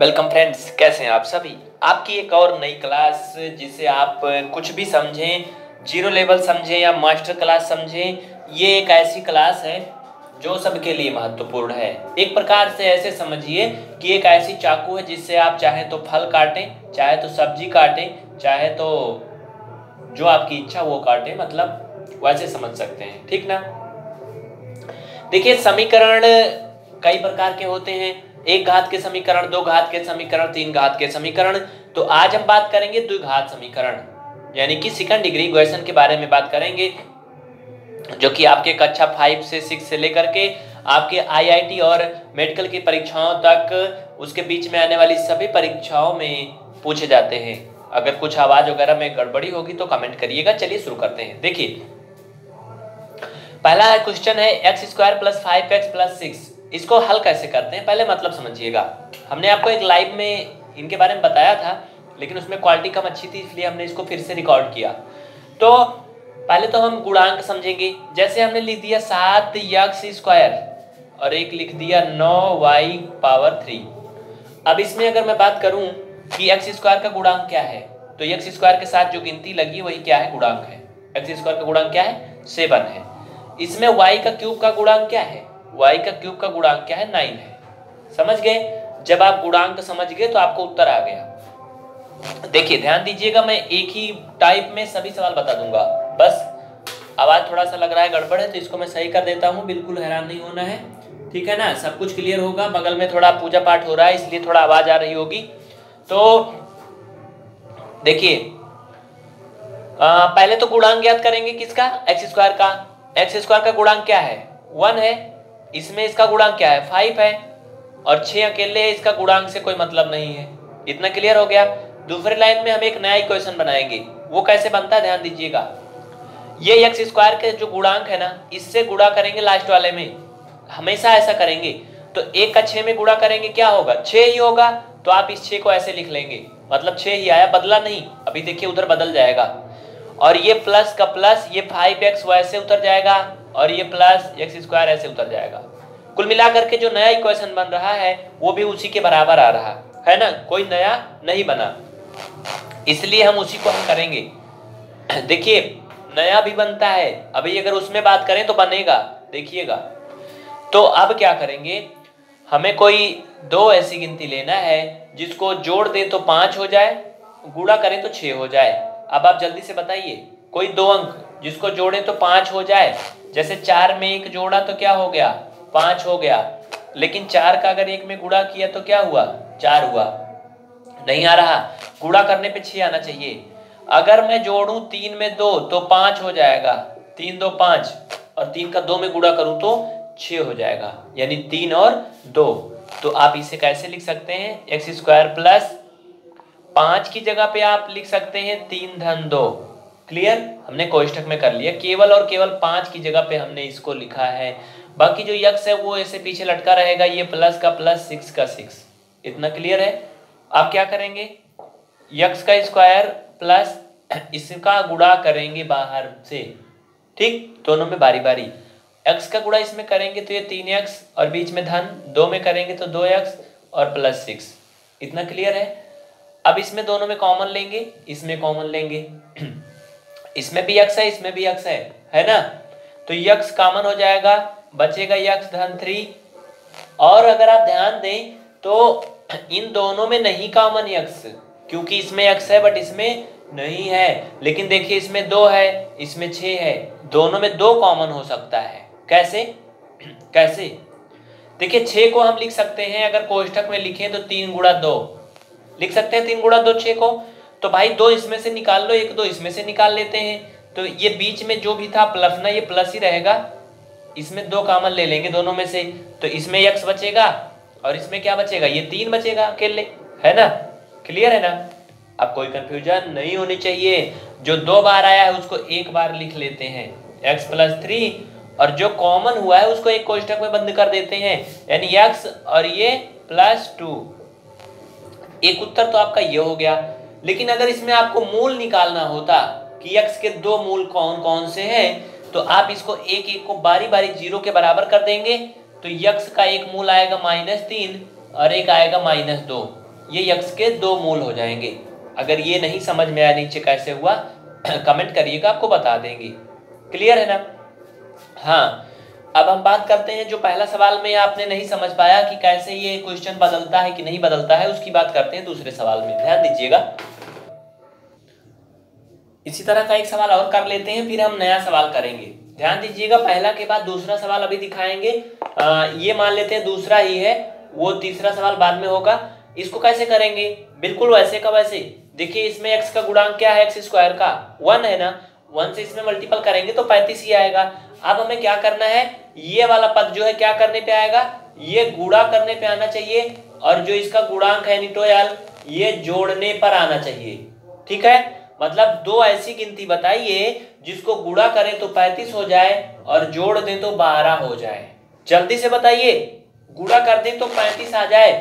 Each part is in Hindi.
वेलकम फ्रेंड्स कैसे हैं आप सभी? आपकी एक और नई क्लास जिसे आप कुछ भी समझें ज़ीरो लेवल समझें या मास्टर क्लास समझें, ये एक ऐसी क्लास है जो सबके लिए महत्वपूर्ण है। एक प्रकार से ऐसे समझिए कि एक ऐसी चाकू है जिससे आप चाहे तो फल काटें, चाहे तो सब्ज़ी काटें, चाहे तो जो आपकी इच्छा वो काटें मतलब वैसे समझ सकते हैं, ठीक ना? देखिए, समीकरण कई प्रकार के होते हैं। एक घात के समीकरण, दो घात के समीकरण, तीन घात के समीकरण। तो आज हम बात करेंगे द्विघात समीकरण। यानी कि सेकंड डिग्री इक्वेशन के बारे में बात करेंगे, जो कि आपके कक्षा फाइव से सिक्स से लेकर के आपके आईआईटी और मेडिकल की परीक्षाओं तक, उसके बीच में आने वाली सभी परीक्षाओं में पूछे जाते हैं। अगर कुछ आवाज़ वगैरह में गड़बड़ी होगी तो कमेंट करिएगा। चलिए शुरू करते हैं। देखिए, पहला क्वेश्चन है X square plus five X plus six इसको हल कैसे करते हैं? पहले मतलब समझिएगा। हमने आपको एक लाइव में इनके बारे में बताया था, लेकिन उसमें क्वालिटी कम अच्छी थी, इसलिए हमने इसको फिर से रिकॉर्ड किया। तो पहले तो हम गुणांक समझेंगे। जैसे हमने लिख दिया सात यक्स स्क्वायर और एक लिख दिया नौ वाई पावर थ्री अब इसमें अगर मैं बात करूँ कि एक्स स्क्वायर का गुणांक क्या है तो एक्स स्क्वायर के साथ जो गिनती लगी, वही क्या है? गुणांक है। एक्स स्क्वायर का गुणांक क्या है? सेवन है। इसमें वाई का क्यूब का गुणांक क्या है? वाई का क्यूब का गुणांक क्या है? नाइन है। समझ गए? जब आप गुणांक समझ गए तो आपको उत्तर आ गया। देखिए, ध्यान दीजिएगा, मैं एक ही टाइप में सभी सवाल बता दूँगा। बस, आवाज़ थोड़ा सा लग रहा है, गड़बड़ है तो इसको मैं सही कर देता हूँ। बिल्कुल हैरान नहीं होना है। ठीक है ना? सब कुछ क्लियर होगा। बगल में थोड़ा पूजा पाठ हो रहा है, इसलिए थोड़ा आवाज़ आ रही होगी। तो देखिए पहले तो गुणांक ज्ञात करेंगे किसका? एक्स स्क्वायर का। एक्स स्क्वायर का गुणांक क्या है? वन है। इसमें इसका गुणांक क्या है? फाइव है। और छह अकेले है, इसका गुणांक से कोई मतलब नहीं है। इतना क्लियर हो गया? दूसरे लाइन में हम एक नया इक्वेशन बनाएँगे। वो कैसे बनता है? ध्यान दीजिएगा। ये एक्स स्क्वायर के जो गुणांक है ना, इससे गुणा करेंगे लास्ट वाले में। हमेशा ऐसा करेंगे। तो एक का छह में गुणा करेंगे, क्या होगा? छह ही होगा तो आप इस छह को ऐसे लिख लेंगे। मतलब छह ही आया, बदला नहीं। अभी देखिए, उधर बदल जाएगा। और ये प्लस का प्लस ये फाइव एक्स वैसे उतर जाएगा। और ये प्लस एक्स स्क्वायर ऐसे उतर जाएगा। कुल मिलाकर के जो नया इक्वेशन बन रहा है, वो भी उसी के बराबर आ रहा, है ना? कोई नया नहीं बना। इसलिए हम उसी को हम करेंगे। देखिए, नया भी बनता है। अभी अगर उसमें बात करें तो बनेगा, देखिएगा। तो अब क्या करेंगे? हमें कोई दो ऐसी गिनती लेना है, जिसको जोड़ दे तो पाँच हो जाए गुड़ा करें तो छह हो जाए। अब आप जल्दी से बताइए, कोई दो अंक जिसको जोड़े तो पाँच हो जाए जैसे चार में एक जोड़ा तो क्या हो गया? पाँच हो गया। लेकिन चार का अगर एक में गुड़ा किया तो क्या हुआ? चार हुआ। नहीं आ रहा। गुड़ा करने पे छह आना चाहिए। अगर मैं जोड़ू तीन में दो तो पाँच हो जाएगा। तीन दो पाँच। और तीन का दो में गुड़ा करूँ तो छ हो जाएगा। यानी तीन और दो। तो आप इसे कैसे लिख सकते हैं? एक्स स्क्वायर प्लस पाँच की जगह पे आप लिख सकते हैं तीन धन दो। क्लियर हमने कोष्टक में कर लिया। केवल और केवल पाँच की जगह पे हमने इसको लिखा है। बाकी जो यक्स है, वो ऐसे पीछे लटका रहेगा, ये प्लस का प्लस सिक्स का सिक्स इतना क्लियर है? आप क्या करेंगे? यक्स का स्क्वायर प्लस इसका गुड़ा करेंगे बाहर से। ठीक? दोनों में बारी बारी एक्स का गुड़ा इसमें करेंगे तो ये तीन एक्स और बीच में धन। दो में करेंगे तो दो एक्स और प्लस सिक्स इतना क्लियर है? अब इसमें दोनों में कॉमन लेंगे, इसमें कॉमन लेंगे। इसमें भी यक्स है, इसमें भी यक्स है है ना? तो यक्स कॉमन हो जाएगा, बचेगा यक्स धन थ्री। और अगर आप ध्यान दें तो इन दोनों में नहीं कॉमन यक्स क्योंकि इसमें यक्स है बट इसमें नहीं है। लेकिन देखिए, इसमें दो है, इसमें छ है। दोनों में दो कॉमन हो सकता है। कैसे? कैसे? देखिए छ को हम लिख सकते हैं, अगर कोष्ठक में लिखें तो तीन गुड़ा दो। लिख सकते हैं तीन गुड़ा दो छ को? तो भाई दो इसमें से निकाल लो, एक दो इसमें से निकाल लेते हैं। तो ये बीच में जो भी था प्लस ना, ये प्लस ही रहेगा। इसमें दो कामन ले लेंगे दोनों में से। तो इसमें यक्स बचेगा और इसमें क्या बचेगा? ये तीन बचेगा अकेले, है ना? क्लियर है ना? अब कोई कंफ्यूजन नहीं होनी चाहिए। जो दो बार आया है, उसको एक बार लिख लेते हैं। x प्लस थ्री और जो कॉमन हुआ है, उसको एक कोष्टक में बंद कर देते हैं। यानी x और ये प्लस टू एक उत्तर तो आपका ये हो गया। लेकिन अगर इसमें आपको मूल निकालना होता कि x के दो मूल कौन कौन से हैं तो आप इसको एक एक को बारी बारी ज़ीरो के बराबर कर देंगे तो यक्स का एक मूल आएगा माइनस तीन और एक आएगा माइनस दो। ये यक्स के दो मूल हो जाएँगे। अगर ये नहीं समझ में आया नीचे कैसे हुआ कमेंट करिएगा, आपको बता देंगे। क्लियर है ना? हाँ अब हम बात करते हैं जो पहला सवाल में आपने नहीं समझ पाया कि कैसे ये क्वेश्चन बदलता है कि नहीं बदलता है उसकी बात करते हैं दूसरे सवाल में। ध्यान दीजिएगा। इसी तरह का एक सवाल और कर लेते हैं फिर हम नया सवाल करेंगे। ध्यान दीजिएगा पहला के बाद दूसरा सवाल अभी दिखाएँगे। आ, ये मान लेते हैं दूसरा ही है वो तीसरा सवाल बाद में होगा। इसको कैसे करेंगे? बिल्कुल वैसे का वैसे। देखिए इसमें एक्स का गुणांक क्या है? एक्स स्क्वायर का। वन है ना? वन से इसमें मल्टीपल करेंगे तो पैंतीस ही आएगा। अब हमें क्या करना है? ये वाला पद जो है क्या करने पे आएगा? ये गुड़ा करने पे आना चाहिए और जो इसका गुणांक है निटोयल, ये जोड़ने पर आना चाहिए। ठीक है? मतलब दो ऐसी गिनती बताइए जिसको गुड़ा करें तो पैंतीस हो जाए और जोड़ दें तो बारह हो जाए। जल्दी से बताइए। गुड़ा कर दें तो पैंतीस आ जाए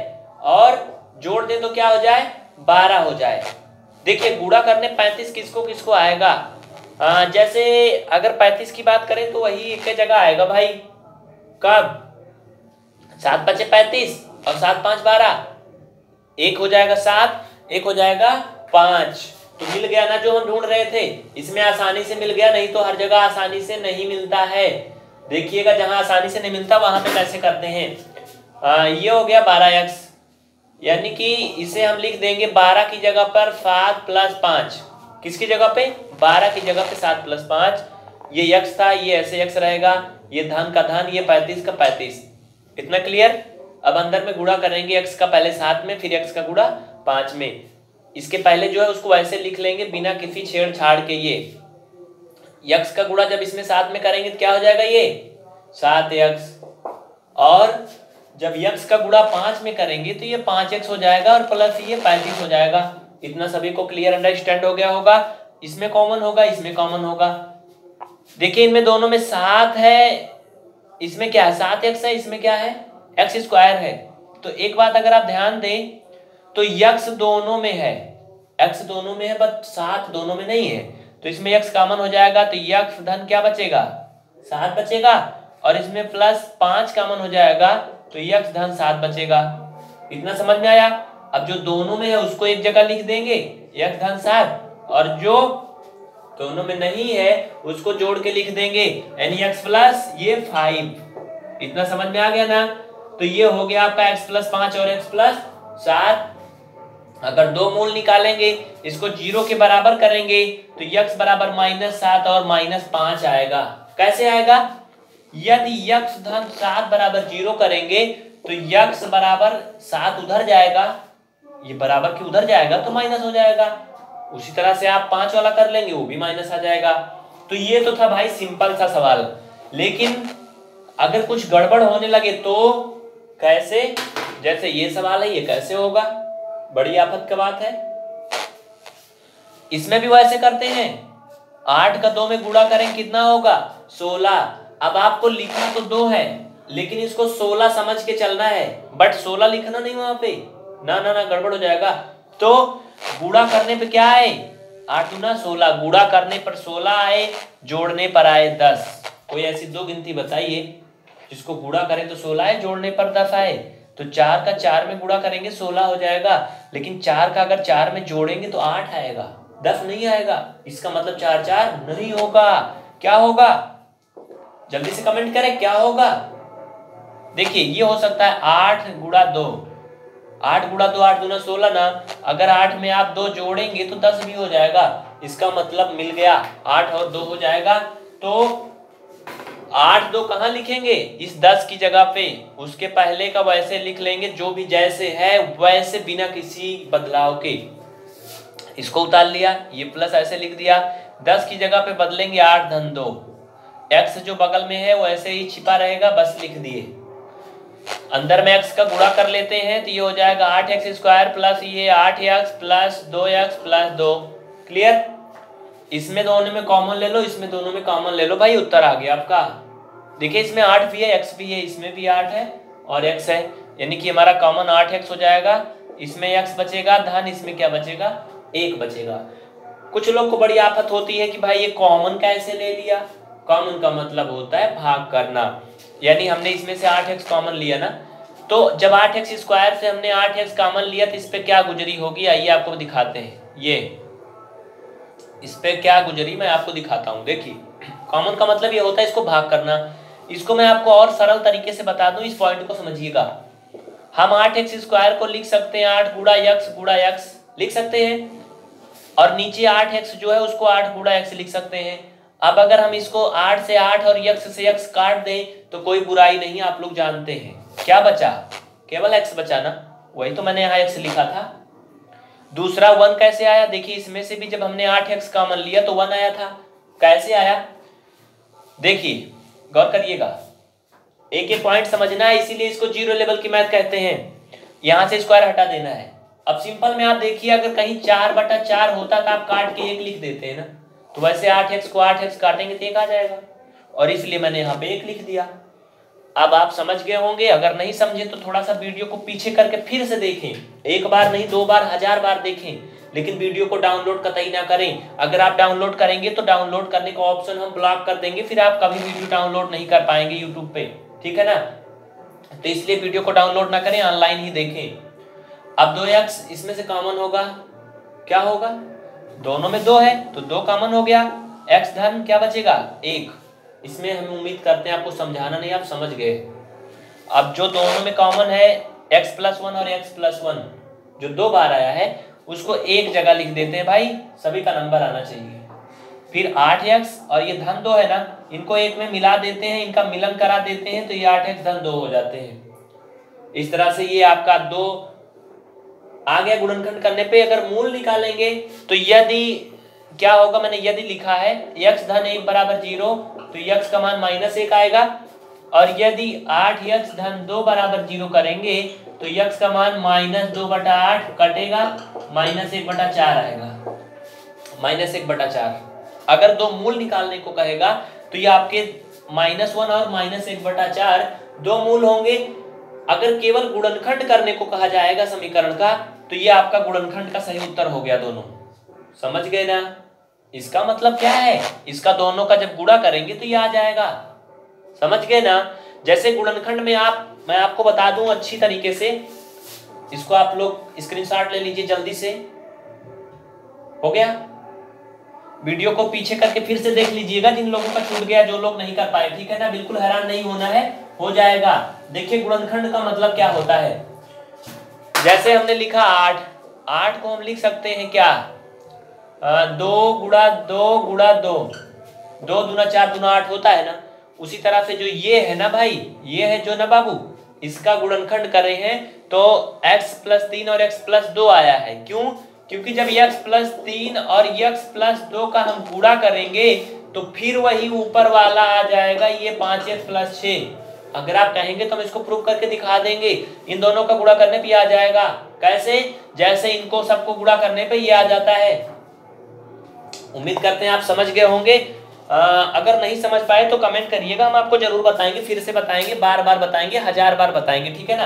और जोड़ दें तो क्या हो जाए? बारह हो जाए। देखिए गुड़ा करने पैंतीस किसको किसको आएगा? आ, जैसे अगर पैंतीस की बात करें तो वही एक जगह आएगा भाई। कब? सात बचे पैंतीस और सात पाँच बारह। एक हो जाएगा सात एक हो जाएगा पाँच। तो मिल गया ना जो हम ढूंढ रहे थे? इसमें आसानी से मिल गया नहीं तो हर जगह आसानी से नहीं मिलता है। देखिएगा जहाँ आसानी से नहीं मिलता वहाँ पे कैसे करते हैं। आ, ये हो गया बारह एक्स यानी कि इसे हम लिख देंगे बारह की जगह पर सात प्लस पाँच। किसकी जगह पे? बारह की जगह पे सात प्लस पाँच। ये यक्स था, ये ऐसे यक्स रहेगा। ये धन का धन, ये पैंतीस का पैंतीस। इतना क्लियर अब अंदर में गुड़ा करेंगे एक्स का पहले सात में, फिर एक्स का गुड़ा पाँच में। इसके पहले जो है उसको वैसे लिख लेंगे, बिना किसी छेड़छाड़ के ये। यक्ष का गुड़ा जब इसमें सात में करेंगे तो क्या हो जाएगा ये? सात यक्स और जब यक्ष का गुड़ा पाँच में करेंगे तो ये पाँच एक्स हो जाएगा और प्लस ये पैंतीस हो जाएगा। इतना सभी को क्लियर अंडरस्टैंड हो गया होगा। इसमें कॉमन होगा, इसमें कॉमन होगा। देखिए, इनमें दोनों में सात है। इसमें क्या है? सात एक्स है, इसमें क्या है? एक्स स्क्वायर है। तो एक बात अगर आप ध्यान दें तो यक्स दोनों में है। एक्स दोनों में है बट सात दोनों में नहीं है। तो इसमें यक्स कॉमन हो जाएगा तो यक्स धन क्या बचेगा? सात बचेगा। और इसमें प्लस पाँच कॉमन हो जाएगा तो यक्स धन सात बचेगा। इतना समझ में आया? अब जो दोनों में है, उसको एक जगह लिख देंगे यक्स धन सात और जो दोनों में नहीं है, उसको जोड़ के लिख देंगे एन एक्स प्लस ये फाइव इतना समझ में आ गया ना? तो ये हो गया आपका एक्स प्लस पाँच और एक्स प्लस सात। अगर दो मूल निकालेंगे, इसको ज़ीरो के बराबर करेंगे तो यक्स बराबर माइनस सात और माइनस पाँच आएगा। कैसे आएगा? यदि यक्स धन सात बराबर ज़ीरो करेंगे तो यक्स बराबर सात उधर जाएगा। ये बराबर की उधर जाएगा तो माइनस हो जाएगा। उसी तरह से आप पाँच वाला कर लेंगे, वो भी माइनस आ जाएगा। तो ये तो था भाई सिंपल सा सवाल। लेकिन अगर कुछ गड़बड़ होने लगे तो कैसे? जैसे ये सवाल है, ये कैसे होगा? बड़ी आफत का बात है। इसमें भी वैसे करते हैं। आठ का दो में गुड़ा करें, कितना होगा? सोलह। अब आपको लिखना तो दो है, लेकिन इसको सोलह समझ के चलना है। बट सोलह लिखना नहीं वहाँ पे। ना ना ना, गड़बड़ हो जाएगा। तो गुड़ा करने पे क्या आए? आठ गुना सोलह। गुड़ा करने पर सोलह आए, जोड़ने पर आए दस। कोई ऐसी दो गिनती बताइए, जिसको गुड़ा करें तो सोलह आए, जोड़ने पर दस आए। तो चार का चार में गुड़ा करेंगे, सोलह हो जाएगा। लेकिन चार का अगर चार में जोड़ेंगे तो आठ आएगा। दस नहीं आएगा। इसका मतलब चार चार नहीं होगा। क्या होगा? जल्दी से कमेंट करें, क्या होगा? देखिए, ये हो सकता है आठ गुड़ा दो। आठ गुड़ा दो, आठ दूना सोलह ना, अगर आठ में आप दो जोड़ेंगे तो दस भी हो जाएगा। इसका मतलब मिल गया, आठ और दो हो जाएगा। तो आठ दो कहा लिखेंगे? इस दस की जगह पे। उसके पहले का वैसे लिख लेंगे, जो भी जैसे है, वैसे बिना किसी बदलाव के। इसको उतार लिया, ये प्लस ऐसे लिख दिया। दस की जगह पे बदलेंगे आठ धन दो। एक्स जो बगल में है, वो ऐसे ही छिपा रहेगा, बस लिख दिए। अंदर में एक्स का गुणा कर लेते हैं तो ये हो जाएगा आठ एक्स स्क्वायर प्लस ये आठ एक्स प्लस दो एक्स प्लस दो। क्लियर इसमें दोनों में कॉमन ले लो, इसमें दोनों में कॉमन ले लो। भाई, उत्तर आ गया आपका। देखिए, इसमें आठ भी है एक्स भी है, इसमें भी आठ है और एक्स है। यानी कि हमारा कॉमन आठ एक्स हो जाएगा। इसमें एक्स बचेगा, धन, इसमें क्या बचेगा? एक बचेगा। कुछ लोग को बड़ी आफत होती है कि भाई, ये कॉमन कैसे ले लिया? कॉमन का मतलब होता है भाग करना। यानी हमने इसमें से आठ एक्स कॉमन लिया ना? तो जब आठ एक्स स्क्वायर से हमने आठ एक्स कॉमन लिया तो इस पर क्या गुजरी होगी? आइए आपको दिखाते हैं। ये। इस पर क्या गुजरी? मैं आपको दिखाता हूँ। देखिए। कॉमन का मतलब ये होता है इसको भाग करना। इसको मैं आपको और सरल तरीके से बता दूँ, इस पॉइंट को समझिएगा। हम आठ एक्स स्क्वायर को लिख सकते हैं। आठ गुड़ा यक्स गुड़ा यक्स लिख सकते हैं। और नीचे आठ एक्स जो है, उसको आठ गुड़ा एक्स लिख सकते हैं। अब अगर हम इसको आठ से आठ और यक्स से यक्स काट दें तो कोई बुराई नहीं, आप लोग जानते हैं। क्या बचा? केवल एक्स बचा ना? वही तो मैंने यहाँ एक्स लिखा था। दूसरा वन कैसे आया? देखिए, इसमें से भी जब हमने आठ एक्स कॉमन लिया तो वन आया था। कैसे आया? देखिए, गौर करिएगा। एक एक पॉइंट समझना है, इसीलिए इसको ज़ीरो लेवल की मैथ कहते हैं। यहाँ से स्क्वायर हटा देना है। अब सिंपल में आप देखिए, अगर कहीं चार बटा चार होता तो आप काट के एक लिख देते हैं ना। तो वैसे आठ एक्स को आठ एक्स काटेंगे तो एक आ जाएगा। और इसलिए मैंने यहाँ पे एक लिख दिया। अब आप समझ गए होंगे, अगर नहीं समझे तो थोड़ा सा वीडियो को पीछे करके फिर से देखें। एक बार नहीं, दो बार, हज़ार बार देखें। लेकिन वीडियो को डाउनलोड कतई ना करें। अगर आप डाउनलोड करेंगे तो डाउनलोड करने का ऑप्शन हम ब्लॉक कर देंगे, फिर आप कभी वीडियो डाउनलोड नहीं कर पाएँगे यूट्यूब पे। ठीक है ना? तो इसलिए वीडियो को डाउनलोड ना करें, ऑनलाइन ही देखें। अब दो एक्स इसमें से कॉमन होगा। क्या होगा? दोनों में दो है तो दो कॉमन हो गया। एक्स धन क्या बचेगा? एक। इसमें हम उम्मीद करते हैं आपको समझाना नहीं, आप समझ गए। अब जो दोनों में कॉमन है एक्स प्लस वन और एक्स प्लस वन जो दो बार आया है, उसको एक जगह लिख देते हैं भाई, सभी का नंबर आना चाहिए। फिर आठ एक्स और ये धन दो है ना, इनको एक में मिला देते हैं, इनका मिलन करा देते हैं तो ये आठ एक्स धन दो हो जाते हैं। इस तरह से ये आपका दो आ गया गुणनखंड करने पे, अगर मूल निकालेंगे तो यदि क्या होगा? मैंने यदि लिखा है यक्स धन एक बराबर ज़ीरो तो यक्स का मान माइनस एक आएगा। और यदि आठ यक्स धन दो बराबर ज़ीरो करेंगे तो यक्स का मान माइनस दो बटा आठ कटेगा, माइनस एक बटा चार आएगा। माइनस एक बटा चार। अगर दो मूल निकालने को कहेगा तो ये आपके माइनस वन और माइनस एक बटा चार दो मूल होंगे। अगर केवल गुणनखंड करने को कहा जाएगा समीकरण का तो ये आपका गुणनखंड का सही उत्तर हो गया दोनों। समझ गए ना? इसका मतलब क्या है? इसका दोनों का जब गुणा करेंगे तो ये आ जाएगा। समझ गए ना? जैसे गुणनखंड में आप, मैं आपको बता दूँ अच्छी तरीके से। इसको आप लोग स्क्रीनशॉट ले लीजिए जल्दी से। हो गया? वीडियो को पीछे करके फिर से देख लीजिएगा जिन लोगों का छूट गया, जो लोग नहीं कर पाए। ठीक है ना? बिल्कुल हैरान नहीं होना है, हो जाएगा। देखिए गुणनखंड का मतलब क्या होता है। जैसे हमने लिखा आठ आठ को हम लिख सकते हैं क्या? आ, दो गुड़ा दो गुड़ा दो। दो दुना चार दुना आठ होता है ना? उसी तरह से जो ये है ना भाई ये है जो ना बाबू इसका गुणनखंड कर रहे हैं तो x प्लस तीन और x प्लस दो आया है। क्यों? क्योंकि जब x प्लस तीन और x प्लस दो का हम गुड़ा करेंगे तो फिर वही ऊपर वाला आ जाएगा ये पाँच एक्स प्लस छ। अगर आप कहेंगे तो हम इसको प्रूव करके दिखा देंगे। इन दोनों का गुड़ा करने पे आ जाएगा। कैसे? जैसे इनको सबको गुड़ा करने पे ये आ जाता है। उम्मीद करते हैं आप समझ गए होंगे। आ, अगर नहीं समझ पाए तो कमेंट करिएगा। हम आपको ज़रूर बताएँगे फिर से बताएँगे बार बार बताएँगे हज़ार बार बताएँगे ठीक है ना?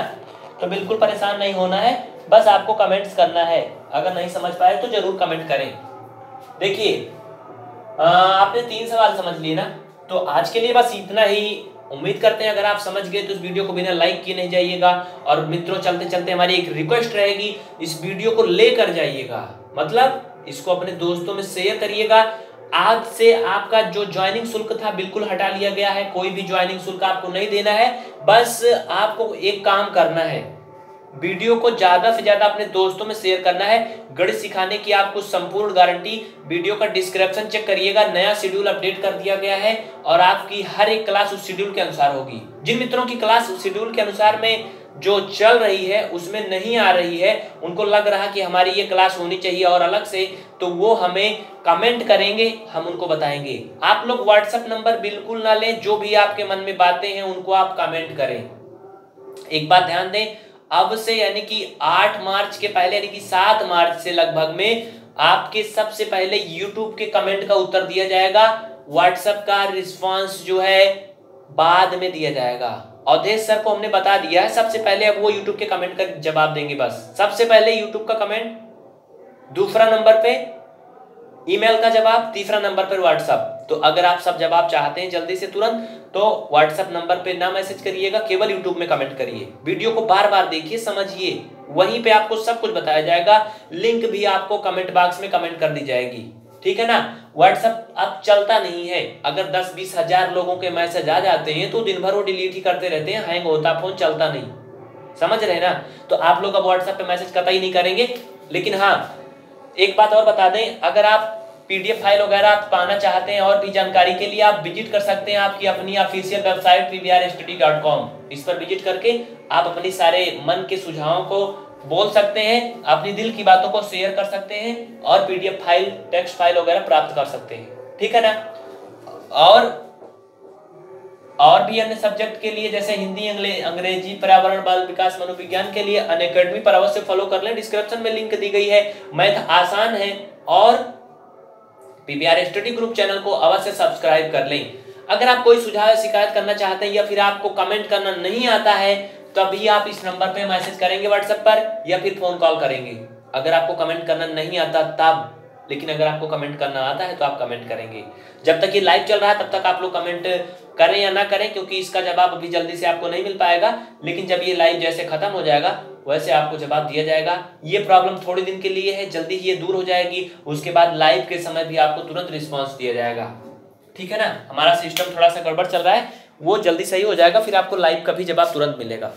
तो बिल्कुल परेशान नहीं होना है। बस आपको कमेंट्स करना है। अगर नहीं समझ पाए तो ज़रूर कमेंट करें। देखिए आपने तीन सवाल समझ लिए ना? तो आज के लिए बस इतना ही। उम्मीद करते हैं, अगर आप समझ गए तो इस वीडियो को बिना लाइक किए नहीं जाइएगा। और मित्रों चलते चलते हमारी एक रिक्वेस्ट रहेगी, इस वीडियो को लेकर जाइएगा। मतलब इसको अपने दोस्तों में शेयर करिएगा। आज से आपका जो ज्वाइनिंग शुल्क था, बिल्कुल हटा लिया गया है। कोई भी ज्वाइनिंग शुल्क आपको नहीं देना है। बस आपको एक काम करना है। वीडियो को ज़्यादा से ज़्यादा अपने दोस्तों में शेयर करना है। गणित सिखाने की आपको संपूर्ण गारंटी वीडियो का डिस्क्रिप्शन चेक करिएगा। नया शेड्यूल अपडेट कर दिया गया है और आपकी हर एक क्लास उस शेड्यूल के अनुसार होगी। जिन मित्रों की क्लास शेड्यूल के अनुसार में जो चल रही है, उसमें नहीं आ रही है, उनको लग रहा कि हमारी ये क्लास होनी चाहिए और अलग से तो वो हमें कमेंट करेंगे, हम उनको बताएँगे। आप लोग व्हाट्सएप नंबर बिल्कुल ना लें, जो भी आपके मन में बातें हैं, उनको आप कमेंट करें। एक बात ध्यान दें अब से यानी कि 8 मार्च के पहले, यानी कि 7 मार्च से लगभग में आपके सबसे पहले YouTube के कमेंट का उत्तर दिया जाएगा। व्हाट्सएप का रिस्पांस जो है, बाद में दिया जाएगा। अवधेश सर को हमने बता दिया है, सबसे पहले अब वो यूट्यूब के कमेंट का जवाब देंगे बस। सबसे पहले यूट्यूब का कमेंट दूसरा नंबर पे ईमेल का जवाब तीसरा नंबर पर व्हाट्सअप तो अगर आप सब जवाब चाहते हैं जल्दी से तुरंत तो व्हाट्सअप नंबर पे ना मैसेज करिएगा, केवल यूट्यूब में कमेंट करिए। वीडियो को बार बार देखिए, समझिए। वहीं पे आपको सब कुछ बताया जाएगा। लिंक भी आपको कमेंट बॉक्स में कमेंट कर दी जाएगी। ठीक है ना? व्हाट्सअप अब चलता नहीं है। अगर दस बीस हज़ार लोगों के मैसेज आ जाते हैं तो दिन भर वो डिलीट ही करते रहते हैं। हैंग होता फ़ोन चलता नहीं। समझ रहे ना? तो आप लोग अब व्हाट्सएप पे मैसेज कतई नहीं करेंगे। लेकिन हाँ एक बात और बता दें, अगर आप पीडीएफ फ़ाइल वगैरह आप पाना चाहते हैं और भी जानकारी के लिए आप विज़िट कर सकते हैं आपकी अपनी ऑफिशियल वेबसाइट पीवीआर इस पर विज़िट करके आप अपने सारे मन के सुझावों को बोल सकते हैं, अपनी दिल की बातों को शेयर कर सकते हैं और पीडीएफ फ़ाइल टेक्स्ट फ़ाइल वगैरह प्राप्त कर सकते हैं। ठीक है ना? और और भी अन्य सब्जेक्ट के लिए, जैसे हिंदी अंग्रेज़ी, पर्यावरण, बाल विकास, मनोविज्ञान के लिए अन अकेडमी पर अवश्य फॉलो कर लें। डिस्क्रिप्शन में लिंक दी गई है। मैथ आसान है और पीबीआर स्टडी ग्रुप चैनल को अवश्य सब्सक्राइब कर लें। अगर आप कोई सुझाव शिकायत करना चाहते हैं या फिर आपको कमेंट करना नहीं आता है, तभी आप इस नंबर पे मैसेज करेंगे व्हाट्सएप पर या फिर फ़ोन कॉल करेंगे। अगर आपको कमेंट करना नहीं आता तब, लेकिन अगर आपको कमेंट करना आता है तो आप कमेंट करेंगे। जब तक ये लाइव चल रहा है, तब तक आप लोग कमेंट करें या ना करें, क्योंकि इसका जवाब अभी जल्दी से आपको नहीं मिल पाएगा। लेकिन जब ये लाइव जैसे खत्म हो जाएगा, वैसे आपको जवाब दिया जाएगा। ये प्रॉब्लम थोड़े दिन के लिए है, जल्दी ही ये दूर हो जाएगी। उसके बाद लाइव के समय भी आपको तुरंत रिस्पॉन्स दिया जाएगा। ठीक है ना? हमारा सिस्टम थोड़ा सा गड़बड़ चल रहा है। वो जल्दी सही हो जाएगा, फिर आपको लाइव का भी जवाब तुरंत मिलेगा।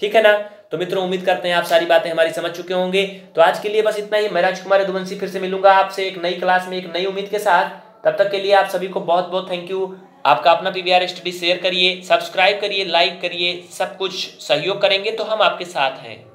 ठीक है ना? तो मित्रों, उम्मीद करते हैं आप सारी बातें हमारी समझ चुके होंगे। तो आज के लिए बस इतना ही। मैं राजकुमार यदुवंशी फिर से मिलूँगा आपसे एक नई क्लास में, एक नई उम्मीद के साथ। तब तक के लिए आप सभी को बहुत बहुत थैंक यू आपका अपना पीवीआर स्टडी शेयर करिए, सब्सक्राइब करिए, लाइक करिए, सब कुछ सहयोग करेंगे तो हम आपके साथ हैं।